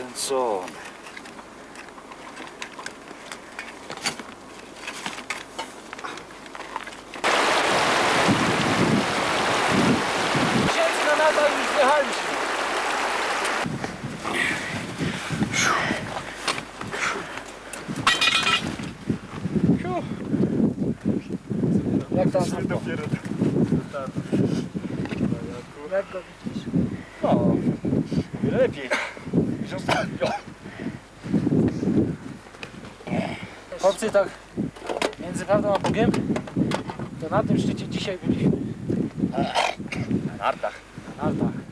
Kręcony. Księżna nada już wjechaliśmy. Siu. Jak tam Marko? Dopiero Jak go widzisz? No, lepiej. Chłopcy, tak między prawdą a Bogiem, to na tym szczycie dzisiaj byliśmy. Na nartach. Na nartach.